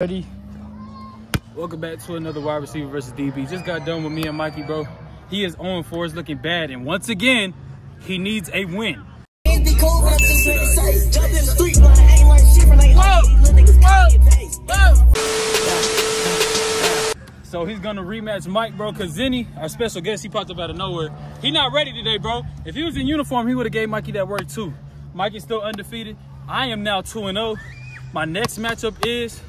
Ready? Welcome back to another wide receiver versus DB. Just got done with me and Mikey, bro. He is on for is looking bad, and once again, he needs a win. So he's gonna rematch Mike, bro, cause Zenny, our special guest, he popped up out of nowhere. He not ready today, bro. If he was in uniform, he would have gave Mikey that work too. Mikey's still undefeated. I am now 2-0. My next matchup is,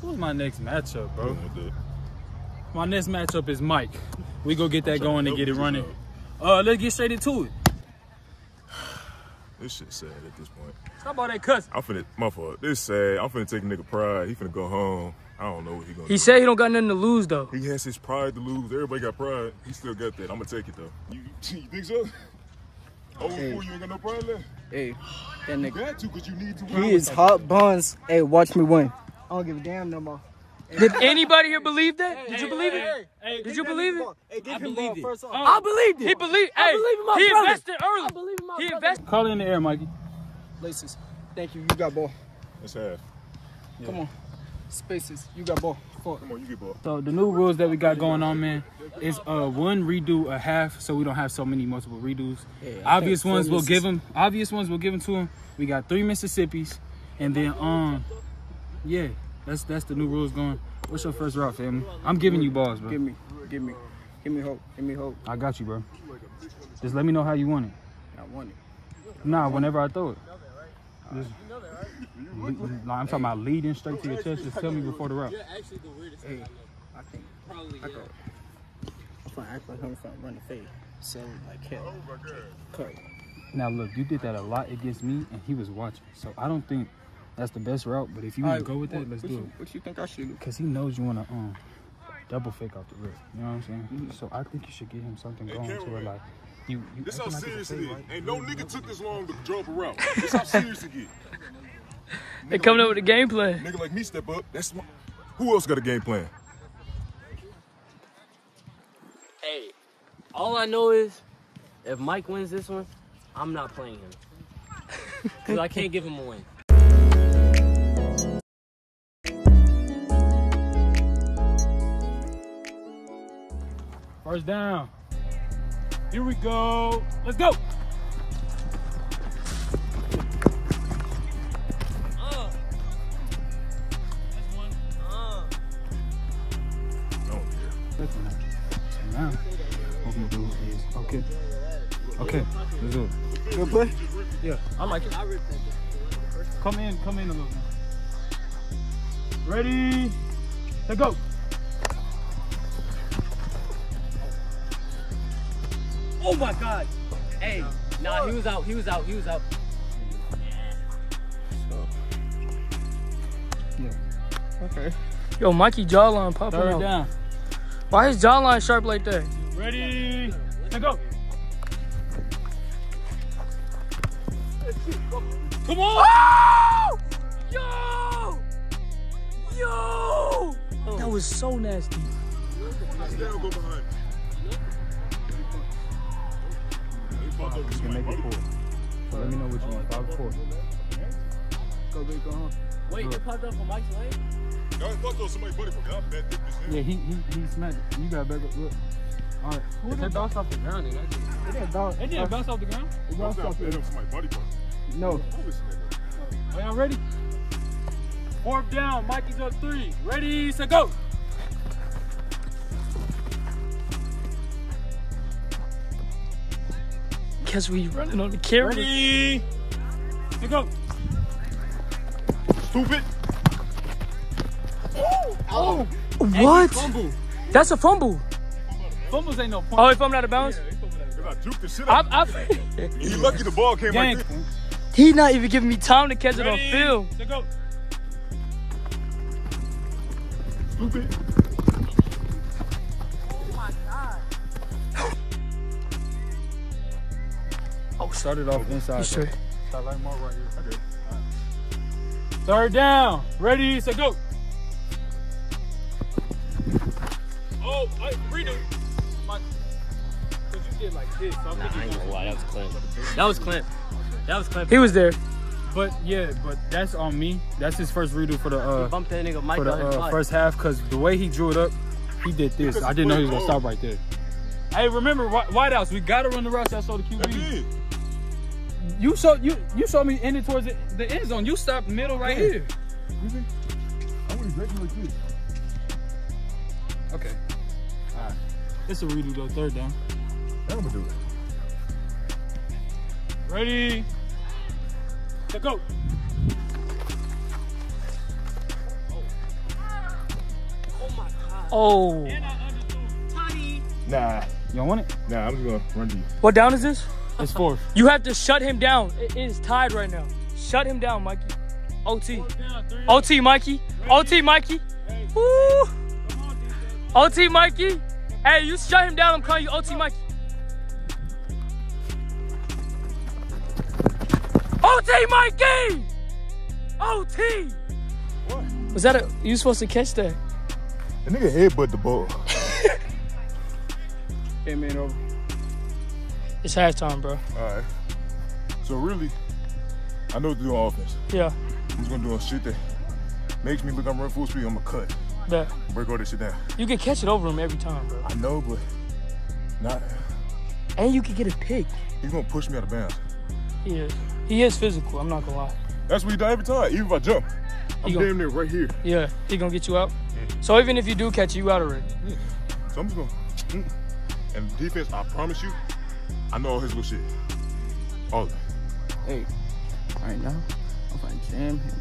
who's my next matchup, bro? My next matchup is Mike. We go get that going and get it running. Uh, let's get straight into it. This shit sad at this point. Stop all that cuss. I'm finna, my fault. This sad. I'm finna take a nigga pride. He finna go home. I don't know what he gonna He do. said he don't got nothing to lose though. He has his pride to lose. Everybody got pride. He still got that. I'm gonna take it though. You, you think so? Oh, Hey. fool, you ain't got no pride left? Hey, that You nigga. got to because you need to He is hot buns. Hey, watch me win. I don't give a damn no more. Did anybody here believe that? Did you believe it? Hey, Did you believe it? Hey, give I him believe it. first off. I believed it. He believed. I believe in my he brother. invested early. I believe in my He brother. invested. Call it in the air, Mikey. Laces. Thank you. You got ball. That's half. Come on. Spaces. You got ball. Fuck. Come on, you get ball. So the new rules that we got going on, man, is uh one redo a half, so we don't have so many multiple redos. Yeah, obvious ones we'll give misses. them. Obvious ones we'll give them to him. We got three Mississippis, and then um, yeah, that's that's the new rules going. What's your first route, family? I'm giving you balls, bro. Give me. Give me. Give me hope. Give me hope. I got you, bro. Just let me know how you want it. I want it. Nah, whenever I throw it. Just, le- like, I'm talking about leading straight to your chest. Just tell me before the route. Actually the weirdest hey, I think. I go. I'm trying to act like I'm trying to run the fade. So, like, hell. Oh Cut. Now look, you did that a lot against me, and he was watching. So I don't think that's the best route. But if you want to go with that, let's do you, it. What you think I should do? Cause he knows you want to um double fake off the rip. You know what I'm saying? So I think you should give him something going to where like you. you This how acting like it's a serious it fake, is. right? Ain't no nigga took this long to drop a route. This how serious it get. They coming up with a game plan. Nigga like me step up. That's my, who else got a game plan? Hey, all I know is if Mike wins this one, I'm not playing him. Because I can't give him a win. First down. Here we go. Let's go. I don't care. Listen now. So now, what we do is okay. Okay, let's do it. Good play? Yeah, I like it. Come in, come in a little bit. Ready? Let's go. Oh my God. Hey, nah, he was out. He was out. He was out. Okay. Yo, Mikey jawline popping Third out. down. Why his jawline sharp like that? Ready? Let's go. Come on! Oh! Yo! Yo! Oh. That was so nasty. Down, go behind. They fucked You can make it four. So let me know what you want. Five or four. Go big, go home. Wait, you popped up for Mike's leg? Y'all fucked up somebody buddy for God, that dick this Yeah, he he he smacked. it. You got back up. Look. All right. If it bounced off the ground, then that's it. It didn't bounce. It didn't bounce off the ground. It bounced off hit the- him somebody buddy for No. Who is this nigga? Are y'all ready? Fourth down. Mikey's up three. Ready, set, go. Guess we running on the camera. Ready, set, go. Stupid. Oh, oh. What? That's a fumble. Fumbles ain't no point. Oh, he fumbled out of bounds? Cause I juked the shit I. I, You lucky the ball came Gang. like this. he not even giving me time to catch it on Ready, film. go. Stupid. Oh, started off inside. You sure? Start like more right here. Okay. Third down. Ready, set, go. Oh, I, redo. My, cause you did like this. So I'm Nah, I ain't gonna lie. That was Clint. That was Clint. That was Clint. He was there. But yeah, but that's on me. That's his first redo for the uh Bump that nigga Mike for the uh, first half because the way he drew it up, he did this. I didn't know he was gonna stop right there. Hey, remember Whi- White House? We gotta run the routes that show the I QB. Did. You saw you you saw me ending towards the, the end zone. You stopped middle right here. I went exactly like this. Okay. All right. It's a redo though. Third down. I'm gonna do it. Ready? To go. Oh. Nah, You don't want it? nah, I'm just gonna run to you. What down is this? It's fourth. You have to shut him down. It is tied right now. Shut him down, Mikey. OT. OT, Mikey. OT, Mikey. Woo. OT, Mikey. Hey, you shut him down. I'm calling you OT, Mikey. OT, Mikey. OT. Was that a? You supposed to catch that? The nigga headbutt the ball. Hey man, over. It's halftime, bro. All right. So really, I know what to do on offense. Yeah. I'm just gonna do a shit that makes me look I'm running full speed. I'm gonna cut, Bet. break all this shit down. You can catch it over him every time, bro. I know, but not. And you can get a pick. He's gonna push me out of bounds. He is. He is physical. I'm not gonna lie. That's what he does every time. Even if I jump, I'm He gon- damn near right here. Yeah, he gonna get you out. Yeah. So even if you do catch it, you out already. So I'm just gonna. mm. And defense, I promise you, I know all his little shit. All of it. Hey, right now, I'm gonna jam him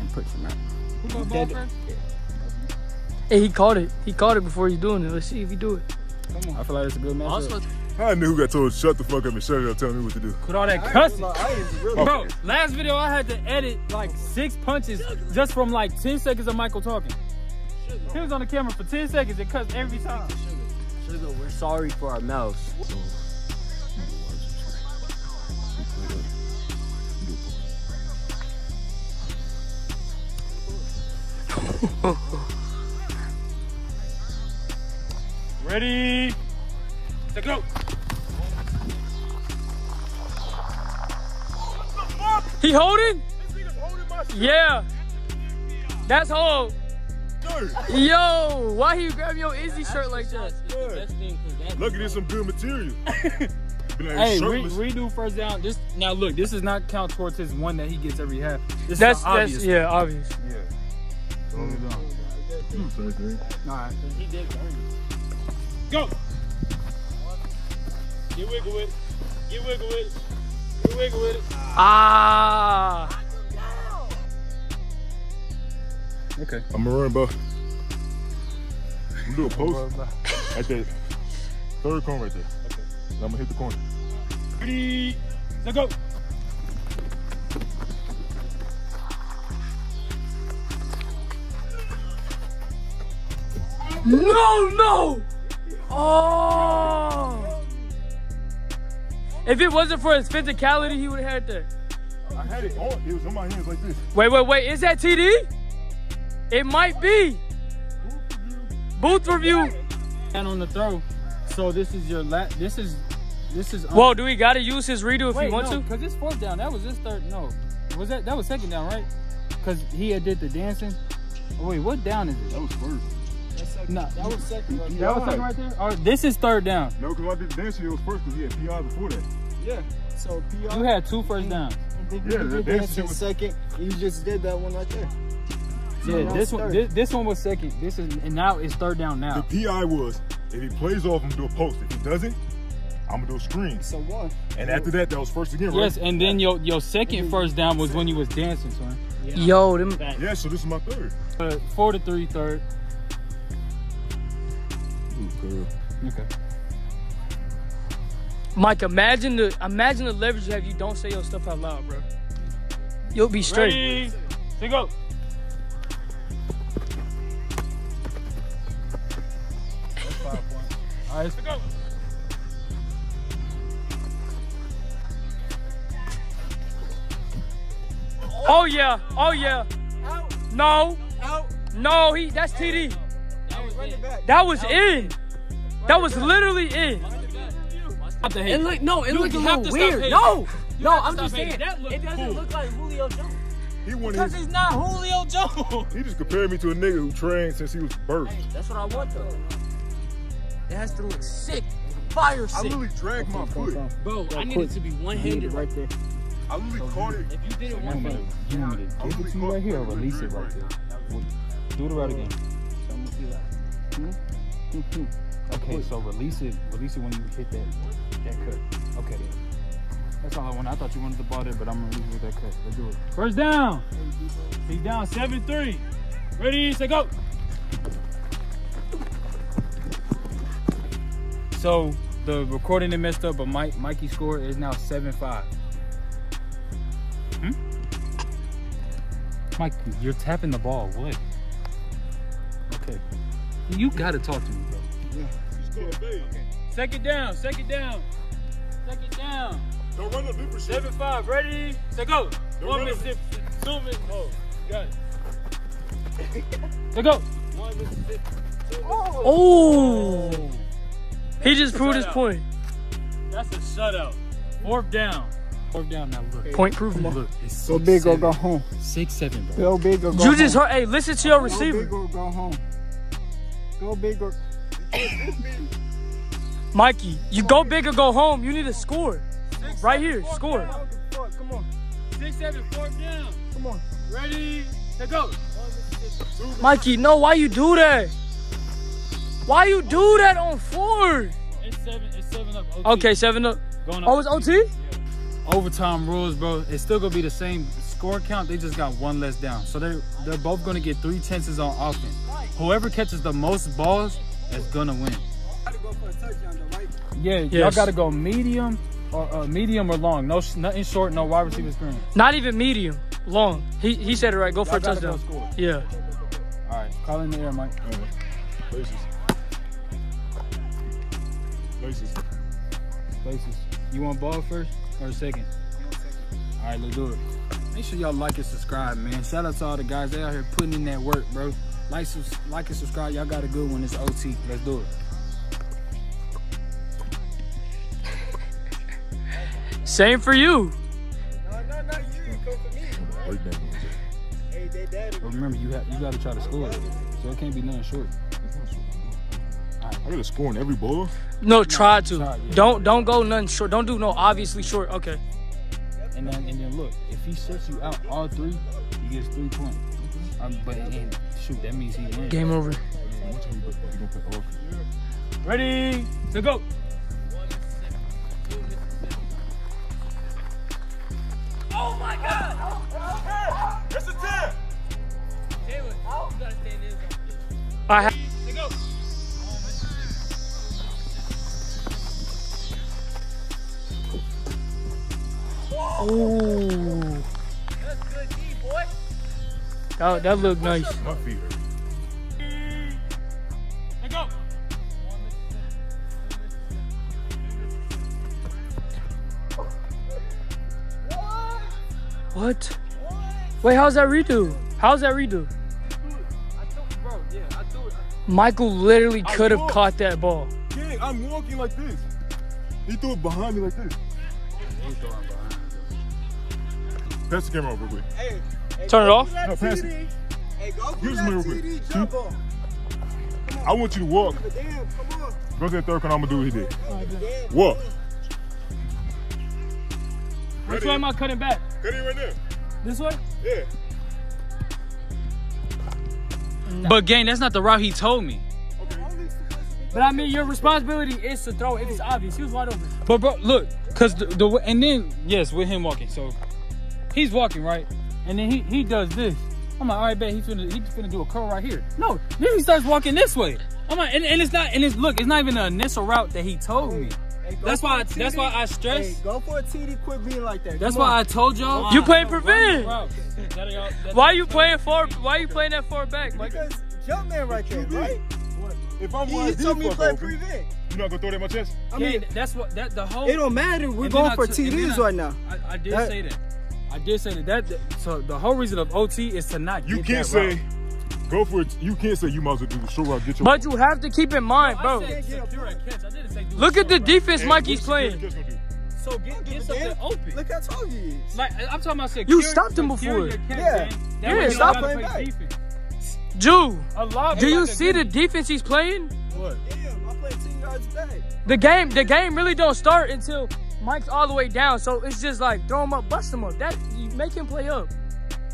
and push him out. Who got Dead. ball first? Hey, he caught it. He caught it before he's doing it. Let's see if he do it. Come on. I feel like it's a good matchup. Also, I knew who got told shut the fuck up and shut it up, telling me what to do. Put all that cussing. Really Bro, last video I had to edit like six punches just from like 10 seconds of Michael talking. He was on the camera for 10 seconds and cussed every time. Sugar, we're sorry for our mouths. Ready? To go. He holding? Yeah. That's hold. Yo, why he grab your Izzy shirt like that? Look at this, some good material. Hey, re- shirtless. redo first down. This now look. This does not count towards his one that he gets every half. This That's is that's obvious. yeah, obvious. Same thing. All right. Go. Get wiggle with it. Get wiggle with it. Get wiggle with it. Ah. Okay. I'm gonna run, bro. I'm gonna do a post at that third corner right there. And I'm gonna hit the corner. Ready? To go. No, no. Oh. If it wasn't for his physicality, he would have had that. I had it on. It was on my hands like this. Wait, wait, wait. Is that TD? It might be. Booth review. And on the throw. So this is your la This is. This is. Whoa, um, do we gotta use his redo if Wait, he want no, to? Because it's fourth down. That was his third. No. Was that that was second down, right? Because he had did the dancing. Oh, wait, what down is it? That was first. No, That was second right that was second right there. Or this is third down. No, because I did the dancing, it was first because he had PI before that. Yeah. So PR. You had two first downs. Yeah, you the did dance that shit shit was- second. You just did that one right there. Yeah, that this one. This, this one was second. This is and now it's third down now. The now. PI was, if he plays off, I'm gonna do a post. If he doesn't, I'm gonna do a screen. So one. And after that, that was first again, right? Yes, and then your your second first down was when you was dancing, son. Yo, them. Yeah, so this is my third. Uh, four to three, third. Ooh, Okay. Mike, imagine the imagine the leverage you have. You don't say your stuff out loud, bro. You'll be straight. Ready? To go. All right, let's go. Oh yeah, oh yeah. No, no, he. That's TD. That was in. That was literally in. Stop the hate. It look no, it You looked a little weird. No, No, I'm just saying hating. That look it doesn't look like Julio Jones. He wanted Because his, he's not Julio Jones. he just compared me to a nigga who trained since he was birthed. That's what I want though. It has to look sick, fire sick. I literally dragged my foot. Bro, I need quick. it to be one-handed right there. I literally caught it. If you did it You one want me handed, to, you want me to give it to you right here or release it right there? Do it right again. So I'm gonna be like. Okay, so release it. Release it when you hit that that cut. Okay. That's all I want. I thought you wanted the ball there, but I'm gonna release it with that cut. Let's do it. First down. He's down 7-3. Ready, set, go. So the recording it messed up, but Mike Mikey score is now 7-5. Hmm? Mike, you're tapping the ball. What? Okay. You gotta talk to me, bro. Yeah. Second down, second down, second down. Don't run no different shit. Seven five, ready, set go. Don't One run Mississippi, two Mississippi. Oh, got it. Let go. One Mississippi. two Oh, he just proved his Shutout. point. That's a shutout. Fourth down. Fourth down now. Look. Point proven. Look. It's Go six, big or go home. Six seven, bro. Go big or go You home. just heard. Hey, listen to your Go receiver, big or go home. Go big or. Mikey. You go big or go home. You need to score. Six, Right seven, here, fourth score. down. Come on. Six seven, fourth down. Come on. Ready, let go. Mikey, no, why you do that? Why you do that on four? It's seven. It's seven up. OT. Okay, seven up. Going up Oh, it's OT? overtime rules, bro. It's still gonna be the same score count. They just got one less down, so they're they're both gonna get three chances on offense. Whoever catches the most balls is gonna win. Yeah, y'all Yes. gotta go medium or uh, medium or long. No, nothing short. No wide receiver screen. Not even medium, long. He he said it right. Go for a gotta go touchdown. score. Yeah. All right, call in the air, Mike. Laces. Laces. Places. You want ball first or second? All right, let's do it. Make sure y'all like and subscribe, man. Shout out to all the guys they out here putting in that work, bro. Like, sus- like and subscribe. Y'all got a good one. It's OT. Let's do it. Same for you. Break down. But remember, you have you got to try to score, so it can't be nothing short. I gotta score on every ball. No, try to. try, yeah. Don't don't go nothing short. Don't do no obviously short. Okay. And then and then look, if he sets you out all three, he gets three points. Um, but and shoot, that means he wins. Game over. One time you gonna play off. Ready to go. That's a 10. I have. To go. Ooh. Oh, that that looked nice. My feet hurt. To go. What? Wait, how's that redo? How's that redo? Bro, yeah, I do it. Michael literally could have caught that ball. Gang, I'm walking like this. He threw it behind me like this. Pass the camera over real quick. Turn it off. No, pass it. Hey, go Use me real quick. TD jump off. I want you to walk. Damn, come on. Go to that third corner. I'm gonna do what he did. Damn. Walk. Which way am I cutting back? Cut it right there. This way? Yeah. But gang, that's not the route he told me. But I mean, your responsibility is to throw it's obvious. He was wide open. But bro, look, cause the, the and then yes, with him walking, so he's walking right, and then he he does this. I'm like, all right, bet he's finna he's finna do a curl right here. No, then he starts walking this way. I'm like, and, and it's not, and it's look, it's not even the initial route that he told me. Hey, That's why a I- that's why I Hey, stress. go for a TD. Quit being like that. That's Come why on. I told y'all. You playing Run the prevent. route. That y'all- that- Why you playing far? Why you playing that far back, Mike? Because jump man right there, right? If I'm He, one he told me to play open, prevent. you not gonna throw that in my chest? I Yeah, mean, that's what that the whole. it don't matter. We're going then I for took- and then TDs I- right now. I, I did That- say that. I did say that. That so the whole reason of OT is to not. You get can't that say route. go for it. You can't say you might as well do the short route. Get your. But you have to keep in mind, I bro. said secure a catch. I didn't say do Look at the defense And Mikey's playing. catch gonna do? So get, get something open. Look how tall he is. Like I'm talking about Security, you stopped him before. your Yeah. man. Yeah, stop playing play back. defense. Ju, A lot. do you see the defense he's playing? What? Damn, I played 10 yards back. The game, the game really don't start until Mike's all the way down. So it's just like throw him up, bust him up. That you make him play up.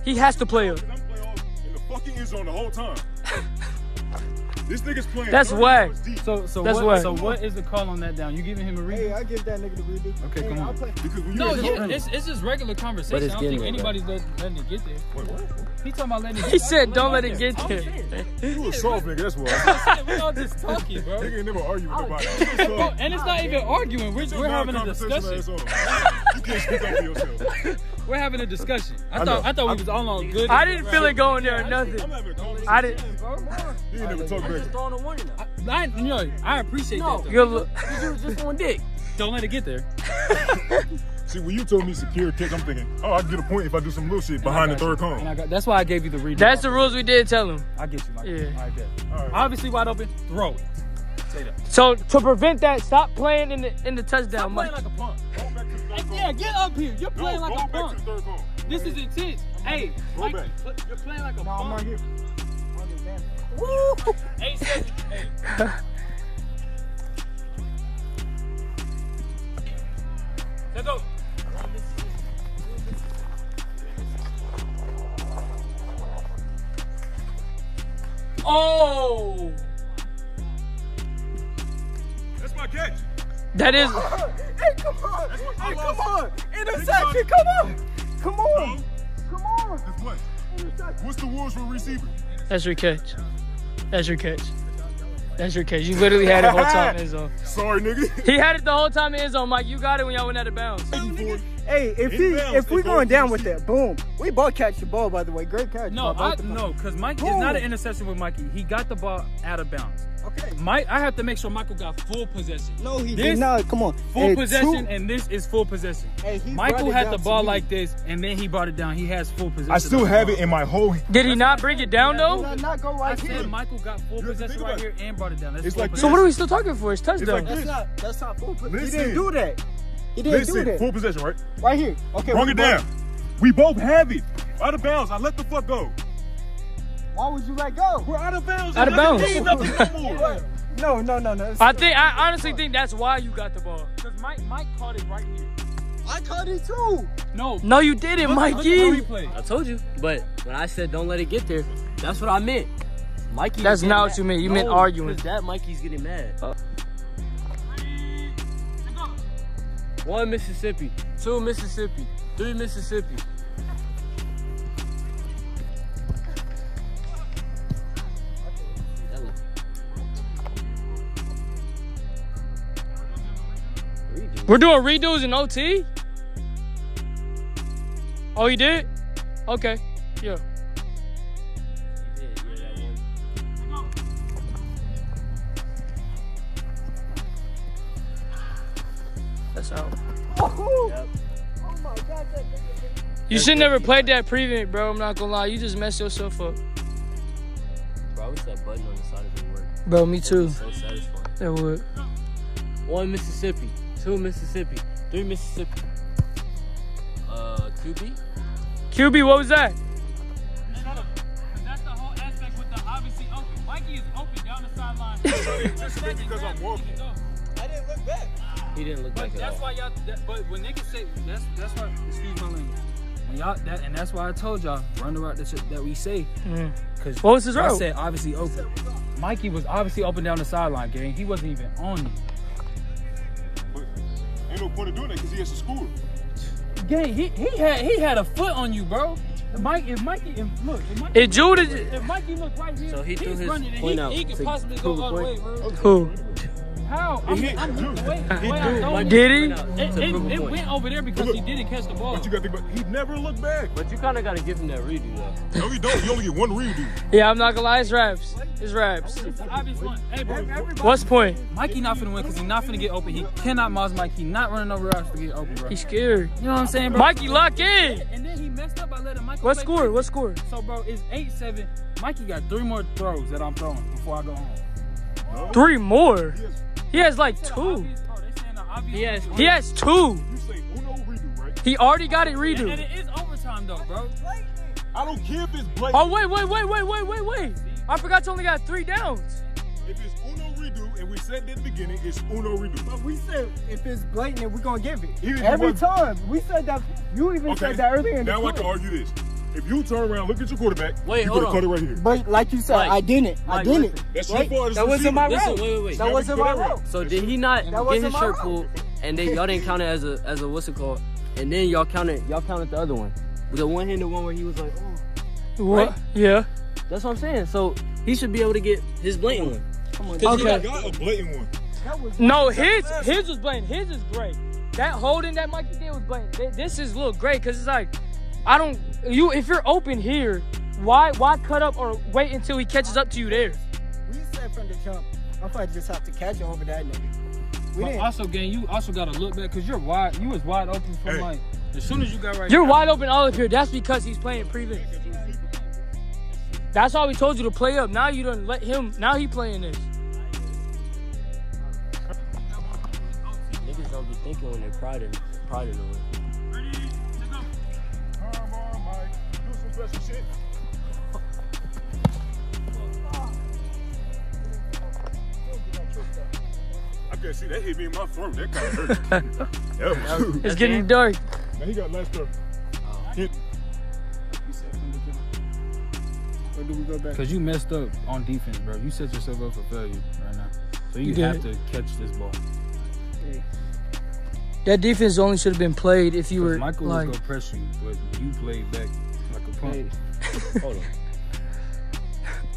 He has to play up. I'm playing in the fucking end zone the whole time. this nigga's playing. That's 30 whack. So so That's what? whack. So what is the call on that down? You giving him a read? Hey, I give that nigga the redo. Okay, hey, come on. Because No, yeah, it's, it's just regular conversation. But it's I don't think getting there, anybody's let- letting it get there. Wait, what? He talking about letting it get He said, "Don't let it it get there." You a soft nigga, that's why. we all just talking, bro. Nigga ain't never argue with oh, nobody. And it's not even arguing. We're, we're having a discussion. You can't speak up for yourself. We're having a discussion. I, I thought know. I thought we was all on good. I didn't feel it going there or nothing. having a conversation. I didn't. You ain't never talk I'm back. throwing a warning. I, you know, I appreciate No. that. Though. You're look. You was just on dick. Don't let it get there. See, when you told me secure catch, I'm thinking, oh, I get a point if I do some little shit behind the third And cone. I got, that's why I gave you the read. That's the rules we did tell him. I get you, Mike. Yeah. I bet. All right. Obviously wide open. Throw it. Say that. So to prevent that, stop playing in the in the touchdown, I'm playing like a punk. Go back to the third cone. Yeah, get up here. You're No, playing like a punk. the third cone. This is intense. Hey, Go Mike, back. you're playing like a No, I'm punk. right here. I'll get down. Eight seconds. Hey. That is. Hey, come on. That's what Hey, come on. Interception, come on. Come on. No. Come on. That's what? What's the rules for receiving? That's your catch. That's your catch. That's your catch. You literally had it the whole time in his zone. Sorry, nigga. He had it the whole time in his zone, Mike. You got it when y'all went out of bounds. Hey, if he if we going down with that, boom. We both catch the ball, by the way. Great catch. No, I both of us. no, because Mike is not an interception with Mikey. He got the ball out of bounds. Okay. Mike, I have to make sure Michael got full possession. No, he This- did not. Come on. Full Hey, possession, two- and this is full possession. Hey, he Michael brought it had the ball like this, and then he brought it down. He has full possession. I still have ball. it in my whole. Did he not bring it down Did though? I not go I right said here? Michael got full You have possession right about here and brought it down. That's It's full like So possession. what are we still talking for? It's touchdown. It's like That's this. not. That's not full. He Listen. didn't do that. He didn't do that. full possession, right? Right here. Okay. Run we it down. We both have it. Out of bounds. I let the fuck go. Why would you let go? We're out of bounds. Out of bounds. no. No, no, no, no. It's- I think I honestly think that's why you got the ball. Because Mike, Mike caught it right here. I caught it too. No, No, you didn't, look- look at the Mikey. replay. I told you. But when I said don't let it get there, that's what I meant. Mikey. That's not getting what you meant. You meant No, arguing. 'cause That Mikey's getting mad. Oh. One Mississippi, two Mississippi, three Mississippi. Redo. We're doing redos in OT. Oh, you did? Okay. Yeah. Did, yeah. That's out. Oh, Yep. oh my God. That You should never played that prevent, bro. I'm not gonna lie. You just messed yourself up. Bro, I wish that button on the side of it worked. Bro, me too. So satisfying. That would. One Mississippi, two Mississippi, three Mississippi. Uh, QB? QB, what was that? Shut up. 'Cause That's the whole aspect with the obviously open. Mikey is open down the sideline. because I'm walking. I didn't look back. He didn't look But back at that's all. why y'all. That, but when niggas say that's that's why. Excuse my language. When y'all that and that's why I told y'all run the route that, shit that we say. Mm. What was his route? I said obviously open. Mikey was obviously open down the sideline, gang. He wasn't even on you. But ain't no point in doing that because he has to score. Gang, he, he had he had a foot on you, bro. Mike, if Mikey, if, look, if Mikey, If Judah, if Mikey look right here, So he threw he's his running point he, out he could to possibly go prove a all the way, point. bro. who? How? I'm, hit. I'm, Dude, the way, the he way I threw throw Mikey it, Did he? it, it, it went over there because he didn't catch the ball. But you got to think about he never looked back. But you kind of got to give him that redo, though. No, you don't. You only get one redo. Yeah, I'm not gonna lie. It's raps. It's raps. It's the obvious one. Hey, bro, What's the point? Mikey not finna win because he not finna get open. He cannot mouse Mikey. Not running over routes to get open, bro. He's scared. You know what I'm saying, bro? Mikey, lock in. And then he messed up by letting Michael What score? What score? So, bro, it's 8-7. Mikey got three more throws that I'm throwing before I go home. Three more. Yes. He has like They said the two. obvious- bro, they saying the obvious He has. He has two. You He already got it redo. And redo. it is overtime though, bro. I don't care if it's blatant. Oh wait, wait, wait, wait, wait, wait, wait. I forgot you only got three downs. If it's Uno redo, and we said at the beginning, it's Uno redo. But we said if it's blatant, we're gonna give it. Even Every was- time. We said that. You even Okay, said that earlier in the now I can clip. argue this. If you turn around, look at your quarterback, Wait, you hold could have on. cut it right here. But like you said, Mike, I didn't. I didn't. listen. That's Right? your fault That wasn't my receiver. route. Listen, wait, wait, wait. That wasn't my put route. So did he not get his shirt pulled, and then y'all didn't count it as a as a what's it called? And then y'all counted y'all counted the other one, the one handed one where he was like, oh. What? Right? Yeah. That's what I'm saying. So he should be able to get his blatant one. Come on. 'Cause he Okay. I got a blatant one. No, his his was blatant. His is great. That holding that Mikey did was blatant. This is a little great because it's like, I don't you if you're open here, why why cut up or wait until he catches up to you there? We said from the jump. I probably just have to catch it over that nigga. We But didn't. also, gang, you also gotta look back because you're wide. You was wide open from Hey. like as soon as you got right. You're there. wide open all up here. That's because he's playing prevent. That's why we told you to play up. Now you don't let him. Now he playing this. Niggas don't be thinking when they're pride in pride special shit. I can't see that hit me in my throat. That kind of hurt. that It's getting dark. now he got less stuff. Oh. Hit. Or do we go back? Because you messed up on defense, bro. You set yourself up for failure right now. So you, You have to catch this ball. That defense only should have been played if you 'Cause were Michael like. was gonna press you, but you played back like a. Hold on.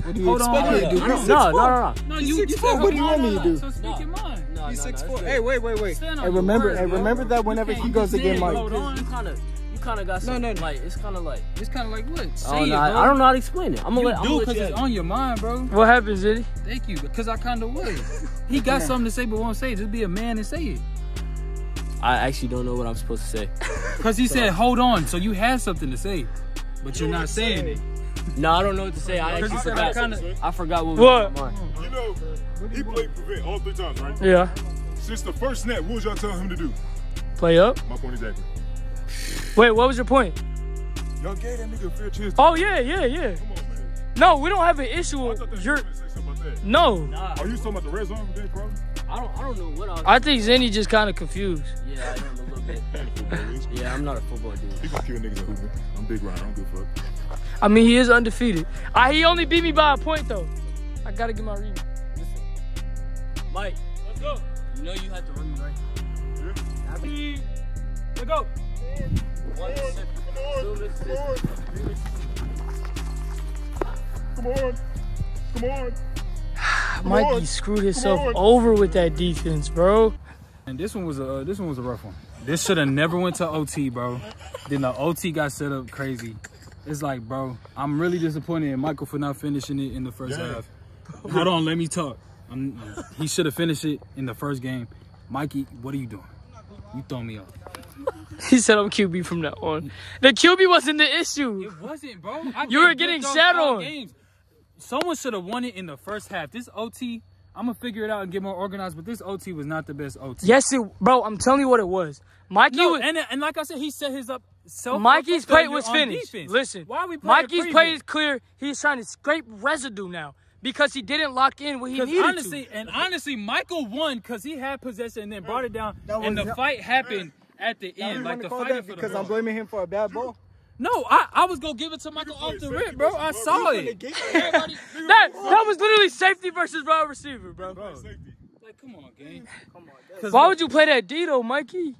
What do you Hold on, me to do? He's No, no, no, no. No, He's you, you 6'4". said, What do you want me to do? So speak No. your mind. No, He's no, no, six it's four. Hey, wait, wait, wait. Stand Hey, remember, words, hey, remember that whenever he goes be to get Mike. hold on. You kind of, you kind of got No, no, no. Like it's kind of like. It's kind of like what? Say I don't, it, know, I, bro. I don't know how to explain it. I'm gonna You let. I'm do gonna because it's it. on your mind, bro. What happens, Ziddy? Thank you, because I kind of was. He got something to say but won't say it. Just be a man and say it. I actually don't know what I'm supposed to say. Because he said, hold on, so you have something to say, but you're not saying it. No, I don't know what to say. I actually he said, I forgot. kind of. I forgot what. What? Was on my mind. You know, he played prevent all three times, right? Yeah. Since the first snap, what was y'all telling him to do? Play up. My point exactly. Wait, what was your point? Y'all gave that nigga a fair chance. Oh yeah, yeah, yeah. Come on, man. No, we don't have an issue with thought your. you were gonna say something about that. No, Nah, Are you talking about the red zone with bro? I don't. I don't know what I was. I think Zenny just kind of confused. yeah, I am a little bit. Yeah, I'm not a football dude. He gonna kill niggas at hooping. I'm big Ryan. I don't give a fuck. I mean, he is undefeated. I, he only beat me by a point though. I gotta get my read. Mike, Let's go. you know you have to run me right. Let's go. One Mississippi, two Come on. Come on. Mikey screwed himself over with that defense, bro. And this one was a uh, this one was a rough one. This should have never went to OT, bro. Then the OT got set up crazy. It's like, bro, I'm really disappointed in Michael for not finishing it in the first Yeah. half. Hold on, let me talk. I'm, he should have finished it in the first game. Mikey, what are you doing? You throw me off. He said I'm QB from that on. The QB wasn't the issue. It wasn't, bro. I You were getting good throws shat all on. Games. Someone should have won it in the first half. This OT, I'm gonna figure it out and get more organized. But this OT was not the best OT. Yes, it, bro. I'm telling you what it was. Mikey No, was. and and like I said, he set his up. Self Mikey's up for play was finished. defense. Listen, why are we playing Mikey's the play is clear. He's trying to scrape residue now because he didn't lock in what he needed honestly, to. and honestly, Michael won because he had possession and then brought it down, That and was the fight happened at the end, like the fight that for the because. I'm blaming him for a bad ball? No, I, I was gonna give it to Michael off the rip, bro. I saw it. Everybody, That that was literally safety versus wide receiver, bro. Safety. like, come on, gang. Why would you play that D though, Mikey?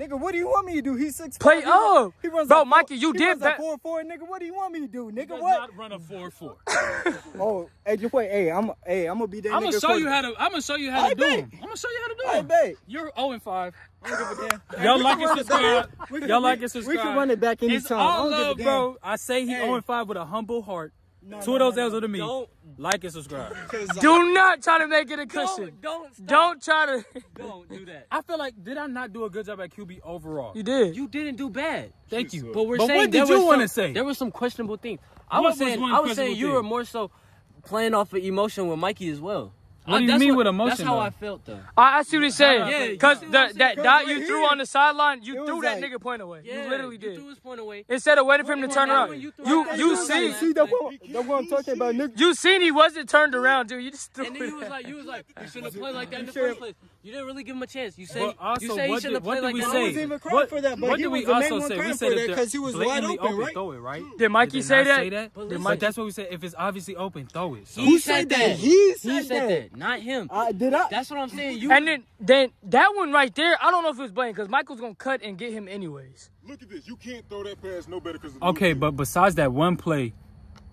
Nigga, what do you want me to do? He's six. Play he up. He runs Bro, a four- Mikey, you he did runs a ba- four four. Nigga, what do you want me to do? Nigga, Does what? not run a four four. Oh, hey, just wait. Hey, I'm. Hey, I'm gonna be that I'm gonna show you how to. I'm gonna show you how to do bet. them. I'm gonna show you how to do I bet. You're 0 and 5. I don't give a damn. Y'all like and it subscribe. back. We can- Y'all like we- and subscribe. We can run it back anytime. I all don't give a love, damn. bro. I say he 0 and 5 with a humble heart. No, Two no, of those no, L's no. are to me. Don't, Like and subscribe. Do not try to make it a cushion. don't, don't, stop. Don't try to. don't do that. I feel like did I not do a good job at QB overall? You did. You didn't do bad. Thank you. But we're But saying what there did you was want to some- say? There were some questionable things. I What was was saying one I was saying you thing? were more so playing off of emotion with Mikey as well. What do you That's mean with emotion? That's emotion, how though? I felt though. I, I see what he's saying. Yeah, Cause see what the, that dot you threw on the sideline, you threw that like- nigga point away. Yeah, you literally did. you did. threw his point away. Instead of waiting for him to turn around, you you it, you see what See, that's what, that's what I'm talking about, nigga. you seen he wasn't turned around, dude. You just threw And then he was like, you was like, you shouldn't have played like that in the first place. You didn't really give him a chance. You say, But also, you say he shouldn't have played like we that. say? I wasn't even crying What- for that, but what he did was we the main also one say? crying We for said that because he was wide blatantly open, right? Throw it, right? Did Mikey Did say that? Say that? But But listen- that's what we said. If it's obviously open, throw it. So He Who said said that? that. He He said said that. that, not him. Uh, did I? That's what I'm saying. You And then then that one right there, I don't know if it was blamed because Michael's gonna cut and get him anyways. Look at this. You can't throw that pass no better because. okay, but besides that one play,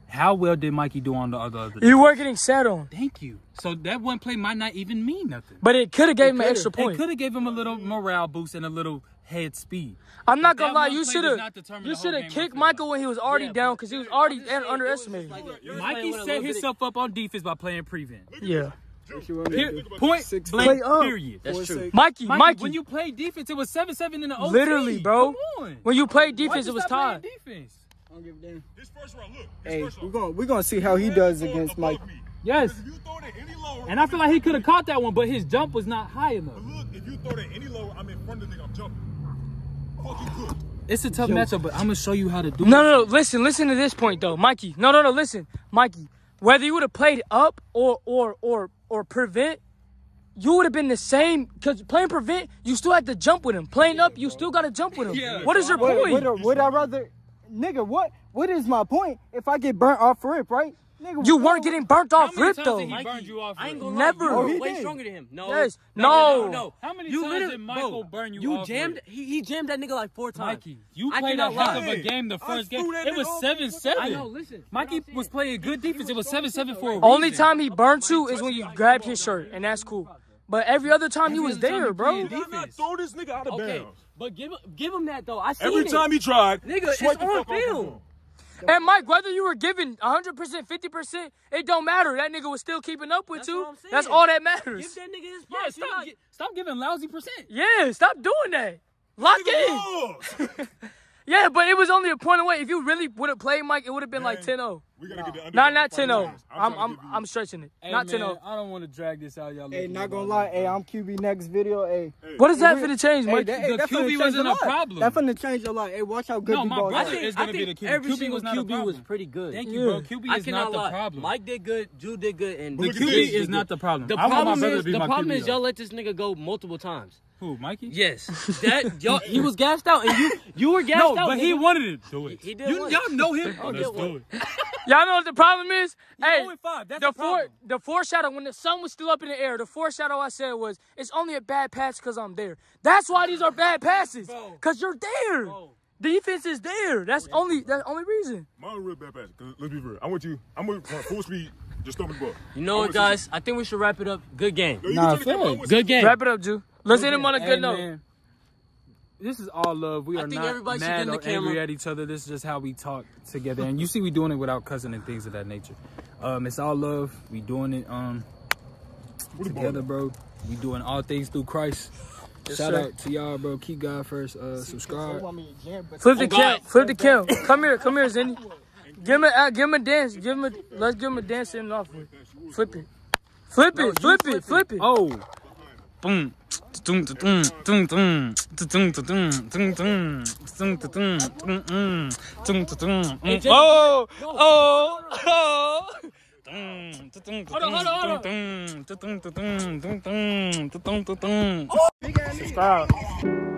how well did Mikey do on the other? other You were getting sat on, Thank you. So that one play might not even mean nothing. but it could have gave him an extra It could have gave him a little morale boost and a little head speed. I'm not gonna lie, you should have you should have kicked Michael when he was already Yeah, down because he was already saying, it was underestimated. just like- you was Mikey playing with a set little bit of- himself up on defense by playing prevent. Yeah, Pe- point Six- blank. Play up. Period. That's true. Mikey, Mikey, Mikey, when you play defense, it was seven seven in the OT. literally, bro. Come on. When you played defense, you it was stop tied. Defense. Don't give a damn. This first round, look. This Hey, first we're gonna we're gonna see how he does against Mike. Me. Yes, If you throw that any lower, and I feel like he could have caught that one, but his jump was not high enough. But look, if you throw that any lower, I'm in front of the nigga. I'm jumping. Fuck you cooked. It's a tough matchup, but I'm gonna show you how to do No, it. no, no. Listen, listen to this point though, Mikey. No, no, no. Listen, Mikey. Whether you would have played up or or or or prevent, you would have been the same. Because playing prevent, you still had to jump with him. Playing up, you still got to jump with him. Yeah. what is your Would, point? would, would I rather, nigga? What what is my point? If I get burnt off rip, right? Nigga, you weren't getting burnt off many rip times though. did he Mikey, burned you off I ain't gonna Never. lie. Oh, You he were way did. stronger than him. No. Yes. No. No. no, no. How many you times did Michael bro, burn you You off jammed. rip? He, he jammed that nigga like four times. Mikey, you I played a cannot heck lie. of a game the first game. It was seven seven. I know. Listen. Mikey was playing good defense. It was seven seven for a Only time he burnt you is when you grabbed his shirt, and that's cool. But every other time he was there, bro. played Did not defense. throw this nigga out of bounds? But give him give him that though. I seen Every it. time he tried, Nigga, it's on the film. ball. And Mike, whether you were giving 100%, 50%, it don't matter. That nigga was still keeping up with That's you. what I'm. That's all that matters. Give matters. that nigga his Yeah, stop, You're not- stop giving lousy percent. Yeah, stop doing that. Lock in. Yeah, but it was only a point away. If you really would have played Mike, it would have been like Man. 10-0. We gotta get the under. Not not 10-0. I'm trying to I'm I'm stretching it. Hey, Not oh. man, 10-0. I don't want to drag this out, y'all. Hey, not gonna lie. Hey. I'm QB next video. Hey, What is that Hey, the change, hey, Mike? that, the hey, that QB wasn't a a lot. problem. That finna change a lot. Hey, watch how good No, the my brother is. gonna be the QB. every QB single was not a QB was pretty good. Thank you, bro. QB I is cannot not the lie. problem. Mike did good. Drew did good, and the QB is not the problem. The I want my problem is the problem is y'all let this nigga go multiple times. Who, Mikey? Yes, that y'all he was gassed out, and you you were gassed No, out. but he nigga. wanted it. Do it. He did You, want y'all know him. Oh, Let's do it. Y'all know what the problem is? Hey, 0 and 5, that's the the fore problem. the foreshadow when the sun was still up in the air, the foreshadow I said was it's only a bad pass because I'm there. That's why these are bad passes. Bro. Cause you're there. Bro. Defense is there. That's only that's only reason. Mine real bad pass. 'cause Let's be real. I want you. I'm with full speed. Just throw me the ball. You know I what, guys? I think we should wrap it up. Good game. Yo, you Nah, can turn the camera. I facts. want Good game. Wrap it up, Ju. Let's end him on a Hey, good note. This is all love. We I are think not everybody mad get or the angry at each other. This is just how we talk together. And you see we doing it without cussing and things of that nature. Um, it's all love. We doing it um Where the ball together, bro. We doing all things through Christ. Shout sir. out to y'all, bro. Keep God first. Uh, subscribe. Flip the count. God. Flip the count. Come here. Come here, Zenny. Give him a uh, give him a dance. Give him a let's give him a dance in off. Flip it. Flip it. Flip it. Flip it. Oh. 뿡 Subscribe.